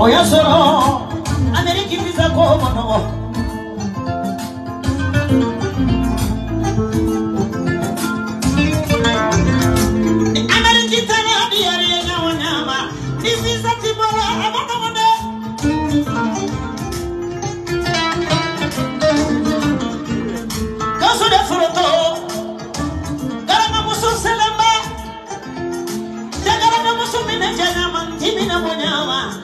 oya sɔrɔ ameriki visa ko ma ameriki tara diyari ye ɲɔgɔn ni visa ti bɔra a ma de foroko garamamuso selenba jagaramuso minɛ jɛnɛma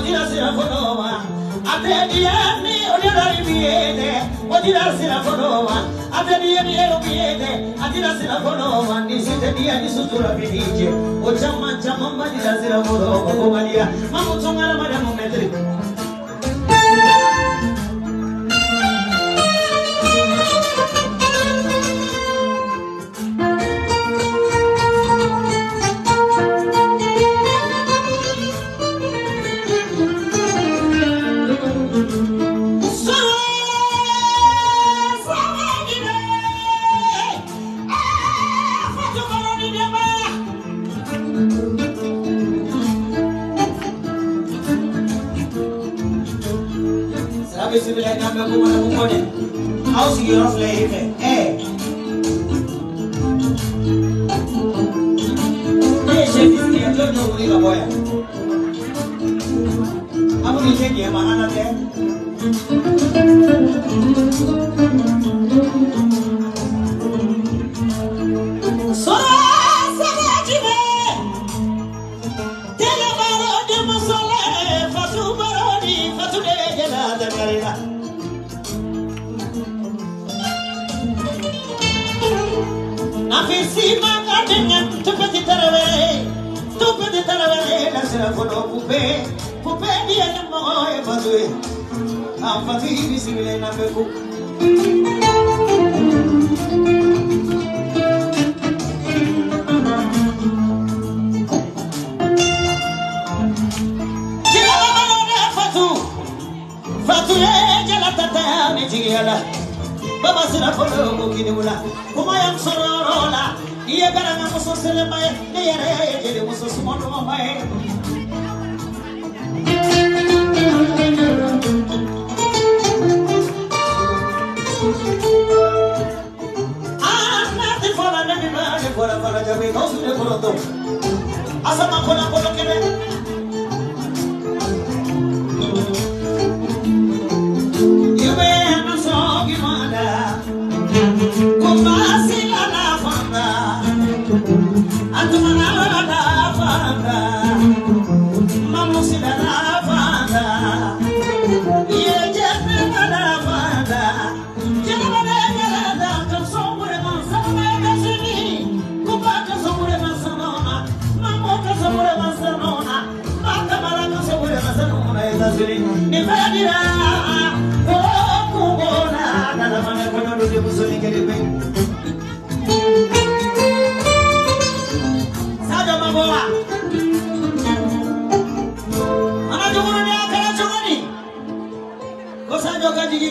odira sira fodowa ate diyani odira biyede odira sira fodowa ate diyani ero biyede adira sira fodowa nisite diyani sutura bidije ochama chama madira sira fodowa komadia mamutongara madamu metri abesibi la nyame ko mana ko de house yɔrɔ filɛ yen fɛ ɛɛ ne ye sɛ fitiri ye jɔn jɔn wuli ka bɔ yan an bɛ kɛ Marina. Nafisi makatenga tupeti tarawele tupeti tarawele la sira pupe pupe dia nyamo e bazwe afati bisimile na beku Thank you. ni jigiyala baba polo ko gidi wula kuma yam sororola iya gara na muso sele mai ne yare ya jeli muso sumondo mai Asama kona kona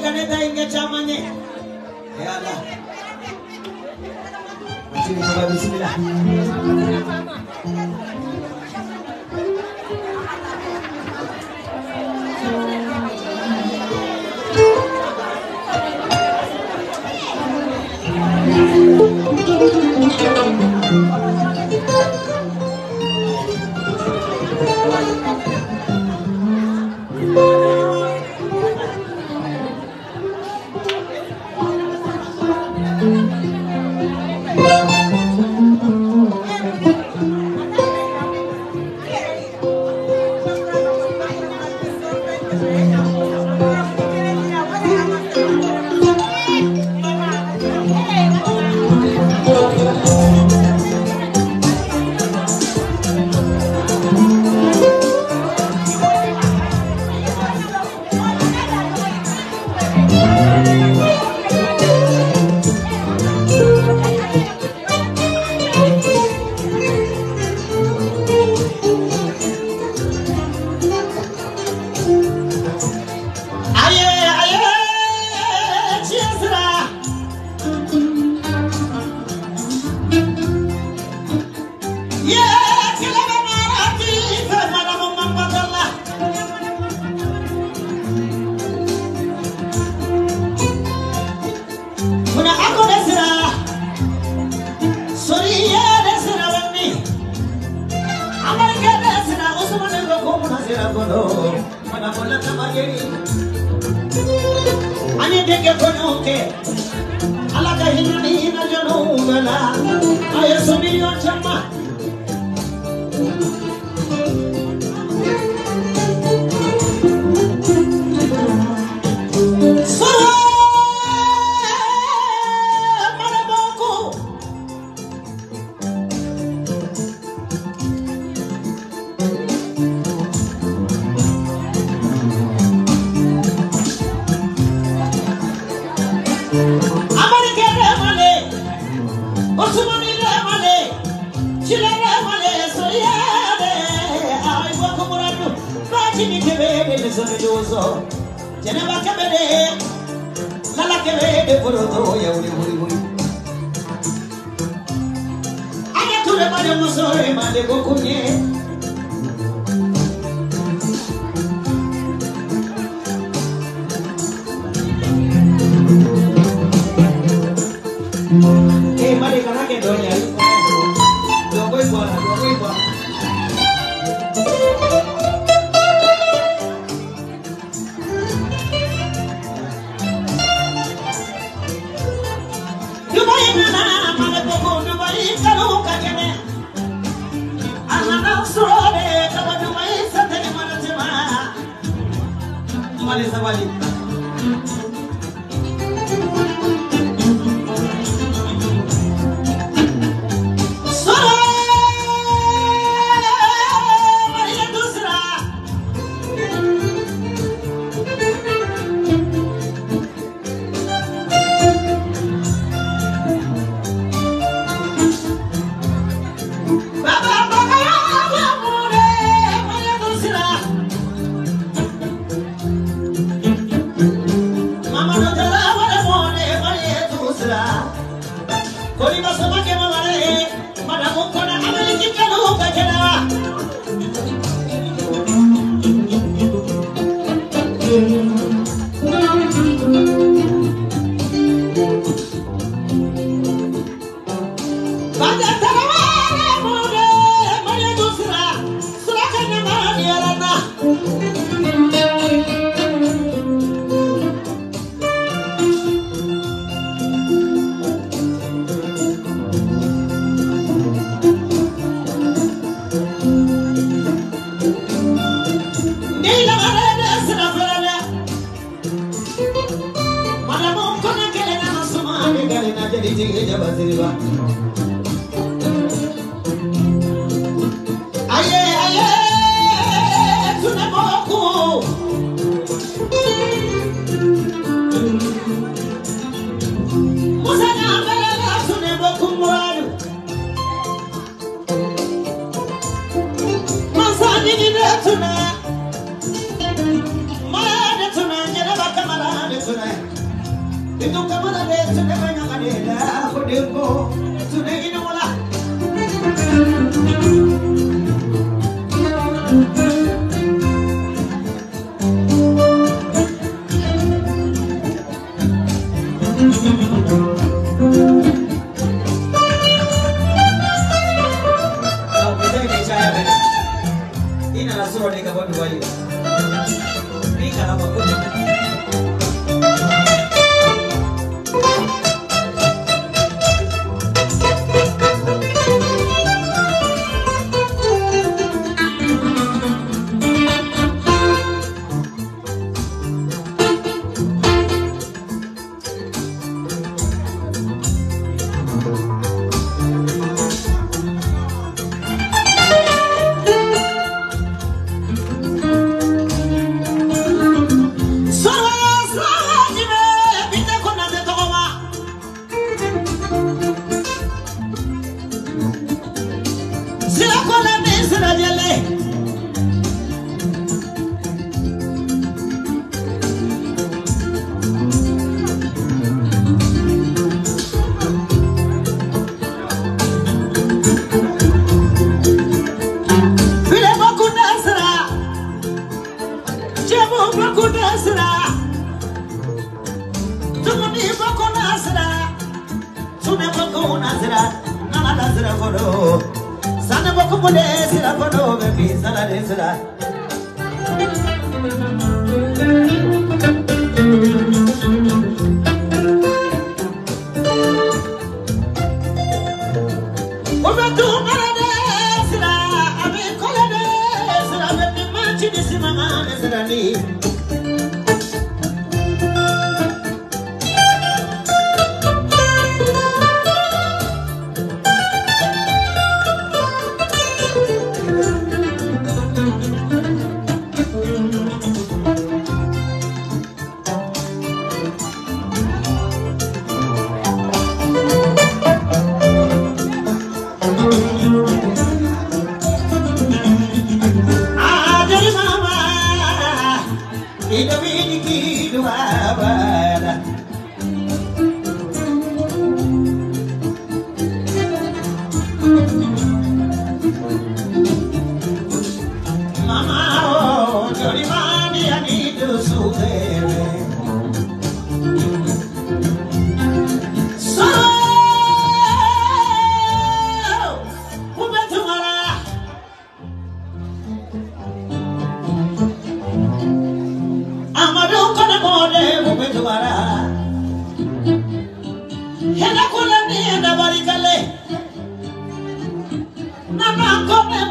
Canada inga chamanye. Ya Allah. Bismillah. على كهن دين جنوبنا أيسو jozo jeneba kebede lala kebede foroto ya uri uri uri. aya ture mare musore male bokunye Hey, Mari, can I get on your sɔrɔ de ka bɔ duba ye bi kalan ma Dominique.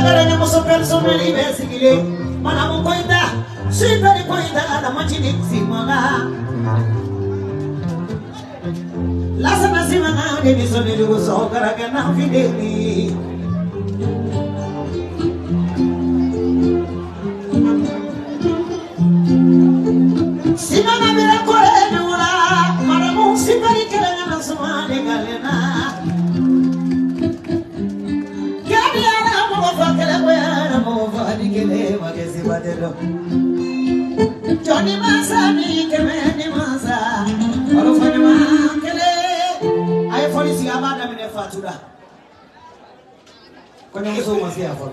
ngarana muso personal ibesikile mana mukoita siperi koita ala machini simwaga lasana simana de biso de মাসিয়া ফল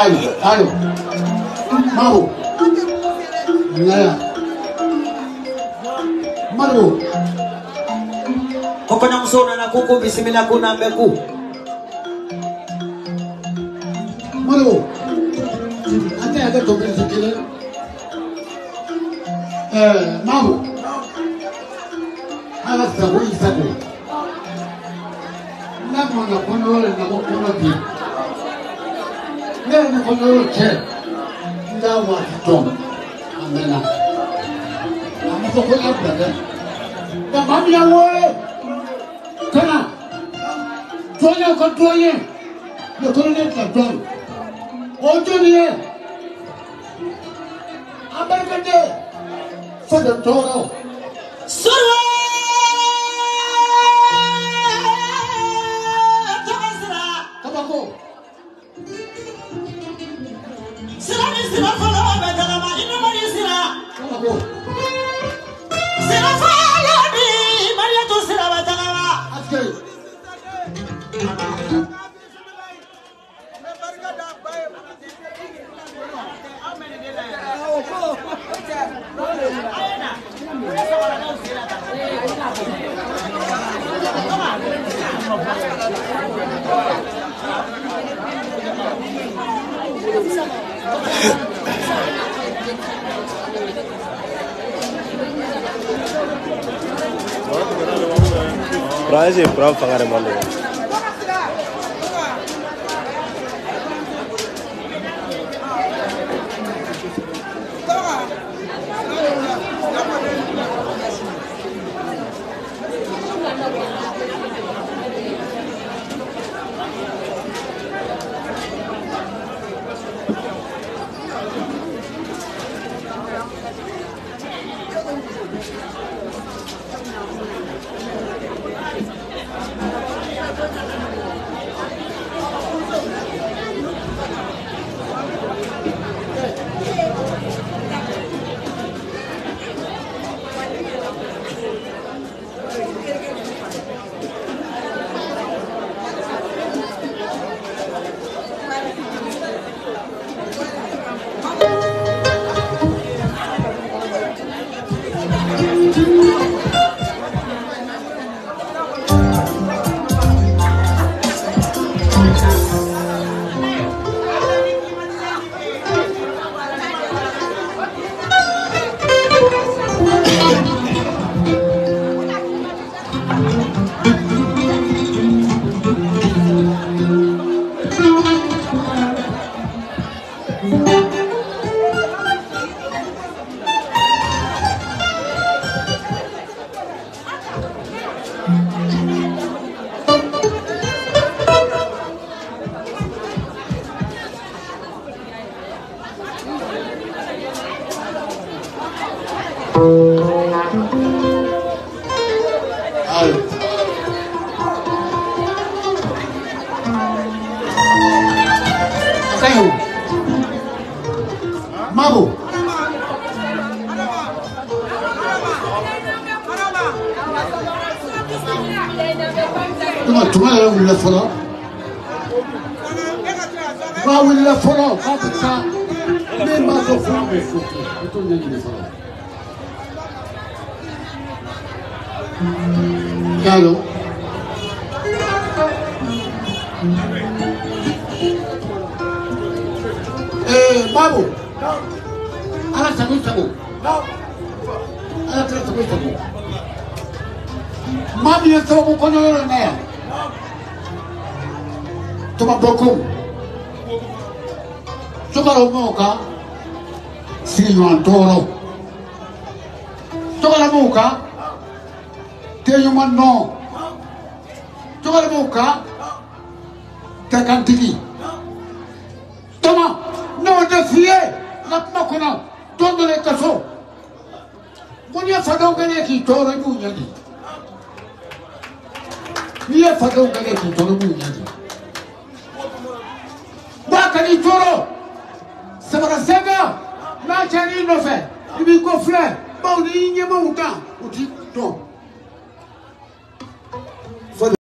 Allez, allô. Maro. Naya. Maro. Koko na msona na kuku bisimila kuna mbeku. Maro. Ate ate to kile kile. Eh, maro. Ala sa wisa ko. Na mwana kono na mwana bien. Then for your chair, that was done. And then I'm not going up there. The mommy away. Come on. Join your control. You're going to get done. Oh, Junior. I'm back at there. For the total. Survive! sira fɔlɔ bɛ galama i ni ma n'i sira. Prize ये प्राप्त करें मालूम है 누가 누가 울렸어나? 누가 울렸어나? 가득다 내 맛도 후회했고 어떤 얘기에서 야로 에 마보 하나 잡고 있다고 하나 들어 잡고 고 Mam jutro mu p o n u ト n y To ma boku. ト o ロ。ら思うか次は道路。そから思うか定員満の。そから思うか定間的。とも、脳で増え、ラッパコナ、どんどんカソ。そう。もには佐賀岡に行き、道路行くんやに。ia fazer um agricultor bonito. Da agricultor, semana sega, na chani no fe, ibi kofre, mau ni nye mau ta, uti tom.